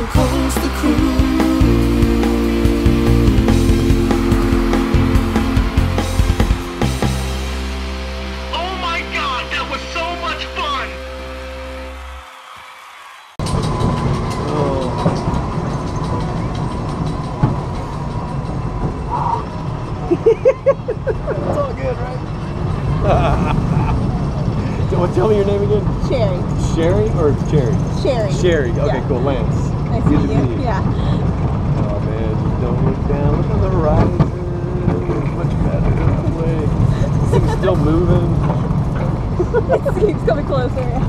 coast to cruise. Oh my god, that was so much fun! It's all good, right? so, what, tell me your name again. Shari. Sherry or Cherry? Shari. Shari. Okay, Yeah. cool. Lance. Nice to Good meet you. Yeah. Oh man, just don't look down. Look on the horizon. It's much better that way. Thing's still moving. it keeps coming closer. Yeah.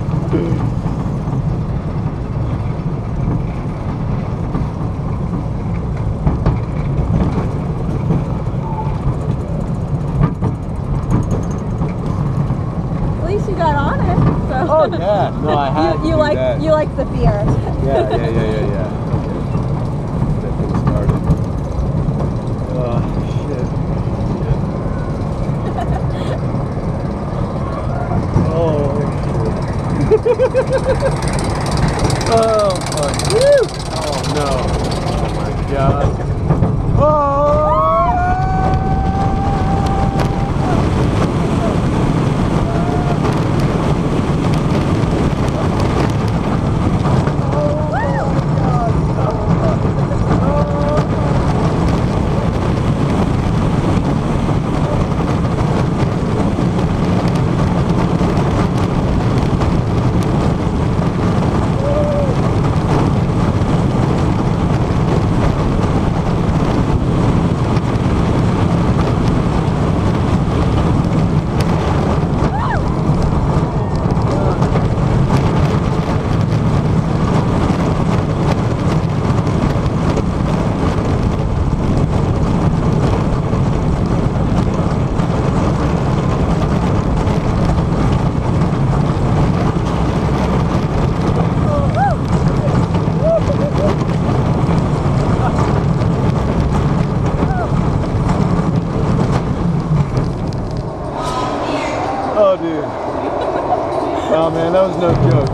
At least you got on it. So. Oh yeah. No, I had. you, to you do like that. you like the fear. Yeah, yeah, yeah, yeah, yeah. Okay. That thing started. Oh shit. Shit. Oh. oh fuck. Woo! Oh no. Oh my god. Oh. Oh, dude. Oh, man, that was no joke.